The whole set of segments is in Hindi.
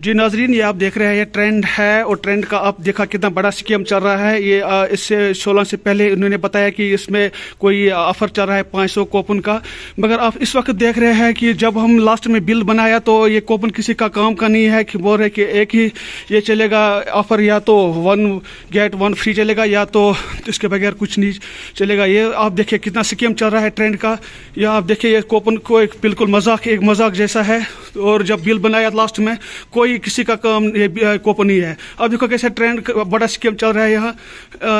जी नाजरीन, ये आप देख रहे हैं, ये ट्रेंड है और ट्रेंड का आप देखा कितना बड़ा स्कीम चल रहा है। ये इससे सोलह से पहले उन्होंने बताया कि इसमें कोई ऑफ़र चल रहा है पाँच सौ कोपन का। मगर आप इस वक्त देख रहे हैं कि जब हम लास्ट में बिल बनाया तो ये कोपन किसी का काम का नहीं है, कि बोल रहे कि एक ही ये चलेगा ऑफ़र या तो वन गेट वन फ्री चलेगा या तो इसके बगैर कुछ नहीं चलेगा। ये आप देखिए कितना स्कीम चल रहा है ट्रेंड का। या आप देखिए, ये कोपन को एक बिल्कुल मज़ाक, एक मज़ाक जैसा है। और जब बिल बनाया लास्ट में, कोई किसी का काम कोप नहीं है। अब देखो कैसे ट्रेंड बड़ा स्कीम चल रहा है यहाँ।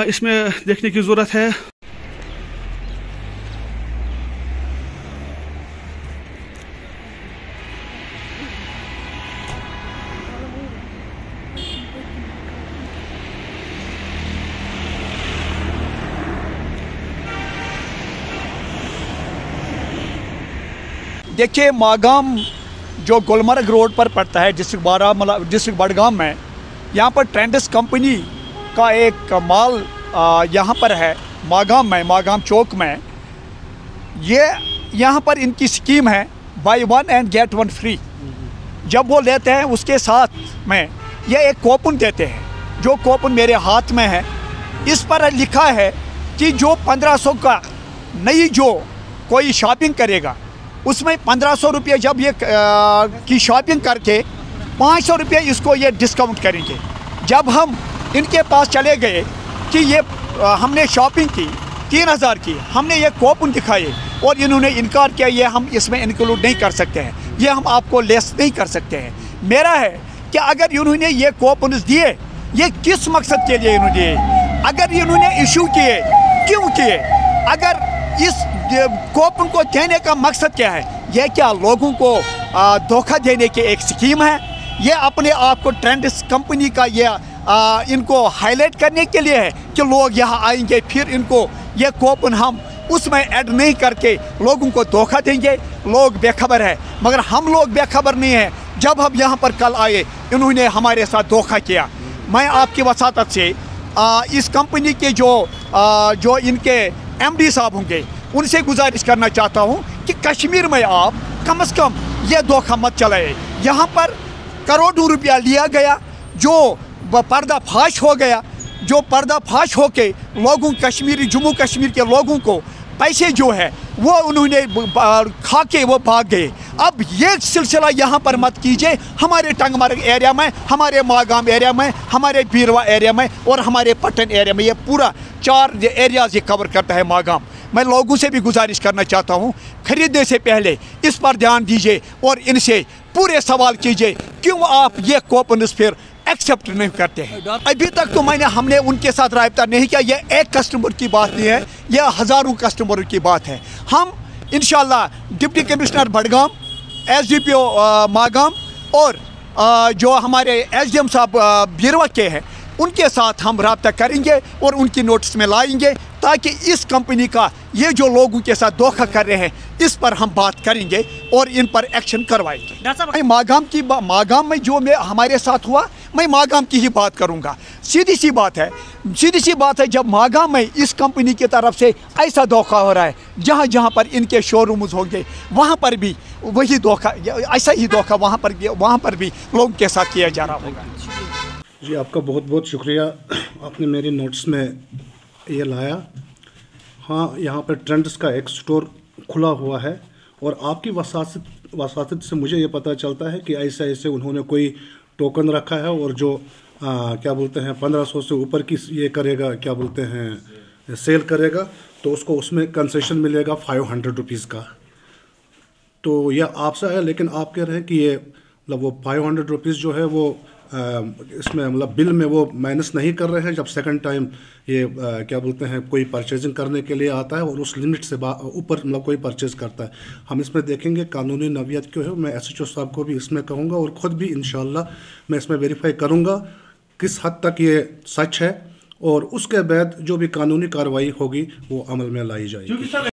इसमें देखने की ज़रूरत है। देखिए, मागाम जो गुलमर्ग रोड पर पड़ता है डिस्ट्रिक्ट बारामूला डिस्ट्रिक्ट बडगाम में, यहाँ पर ट्रेंडस कंपनी का एक माल यहाँ पर है, मागाम में, मागाम चौक में। ये यहाँ पर इनकी स्कीम है buy one and get one free जब वो लेते हैं, उसके साथ में ये एक कोपन देते हैं, जो कोपन मेरे हाथ में है। इस पर लिखा है कि जो 1500 का नई जो कोई शॉपिंग करेगा उसमें पंद्रह सौ रुपये जब ये की शॉपिंग करके, पाँच सौ रुपये इसको ये डिस्काउंट करेंगे। जब हम इनके पास चले गए कि ये हमने शॉपिंग की, तीन हज़ार की, हमने ये कोपन दिखाए और इन्होंने इनकार किया, ये हम इसमें इंक्लूड नहीं कर सकते हैं। ये हम आपको लेस नहीं कर सकते हैं। मेरा है कि अगर इन्होंने ये कोपन दिए, ये किस मकसद के लिए इन्होंने दिए? अगर इन्होंने इशू किए, क्यों किए? अगर इस कोपन को देने का मकसद क्या है? यह क्या लोगों को धोखा देने की एक स्कीम है? ये अपने आप को ट्रेंड्स कंपनी का ये आ, इनको हाईलाइट करने के लिए है कि लोग यहाँ आएँगे फिर इनको ये कोपन हम उसमें ऐड नहीं करके लोगों को धोखा देंगे। लोग बेखबर है मगर हम लोग बेखबर नहीं हैं। जब हम यहाँ पर कल आए इन्होंने हमारे साथ धोखा किया। मैं आपकी वसात से आ, इस कंपनी के जो आ, जो इनके एमडी साहब होंगे उनसे गुजारिश करना चाहता हूँ कि कश्मीर में आप कम अज़ कम ये धोखा मत चलाए। यहाँ पर करोड़ों रुपया लिया गया, जो पर्दाफाश हो गया, जो पर्दाफाश हो के लोगों कश्मीरी, जम्मू कश्मीर के लोगों को पैसे जो है, वो उन्होंने खा के वो भाग गए। अब ये सिलसिला यहाँ पर मत कीजिए। हमारे टंगमर्ग एरिया में, हमारे मागाम एरिया में, हमारे बीरवा एरिया में और हमारे पटन एरिया में ये पूरा चार एरियाज़ ये कवर करता है मागाम। मैं लोगों से भी गुजारिश करना चाहता हूँ खरीदने से पहले इस पर ध्यान दीजिए और इनसे पूरे सवाल कीजिए क्यों आप ये कोपन फिर एक्सेप्ट नहीं करते हैं? अभी तक तो मैंने हमने उनके साथ रबता नहीं किया ये एक कस्टमर की बात नहीं है यह हज़ारों कस्टमरों की बात है। हम इन deputy commissioner Budgam S D P O Magam और आ, जो हमारे एस डी एम साहब बीरवा के हैं उनके साथ हम रबता करेंगे और उनकी नोटिस में लाएँगे ताकि इस कंपनी का ये जो लोगों के साथ धोखा कर रहे हैं इस पर हम बात करेंगे और इन पर एक्शन करवाएँगे। मागाम की मागाम में जो मैं हमारे साथ हुआ मैं मागाम की ही बात करूँगा। सीधी सी बात है सीधी सी बात है जब मागाम में इस कंपनी की तरफ़ से ऐसा धोखा हो रहा है जहाँ जहाँ पर इनके शोरूम्स होंगे वहाँ पर भी वही धोखा ऐसा ही धोखा वहाँ पर वहाँ पर भी लोगों के साथ किया जा रहा होगा। जी आपका बहुत बहुत शुक्रिया। आपने मेरे नोट्स में ये लाया। हाँ यहाँ पर ट्रेंड्स का एक स्टोर खुला हुआ है और आपकी वसात वसात से मुझे ये पता चलता है कि ऐसे ऐसे उन्होंने कोई टोकन रखा है और जो आ, क्या बोलते हैं पंद्रह सौ से ऊपर की ये करेगा क्या बोलते हैं सेल करेगा तो उसको उसमें कंसेशन मिलेगा फाइव हंड्रेड रुपीज़ का। तो यह आपसे है लेकिन आप कह रहे हैं कि ये मतलब वो फाइव हंड्रेड रुपीज़ जो है वो इसमें मतलब बिल में वो माइनस नहीं कर रहे हैं, जब सेकंड टाइम ये क्या बोलते हैं, कोई परचेजिंग करने के लिए आता है और उस लिमिट से ऊपर मतलब कोई परचेज करता है। हम इसमें देखेंगे कानूनी नवियत क्यों है, मैं एस एच ओ साहब को भी इसमें कहूँगा और ख़ुद भी इन मैं इसमें वेरीफाई करूँगा किस हद तक ये सच है और उसके बाद जो भी कानूनी कार्रवाई होगी, वो अमल में लाई जाएगी।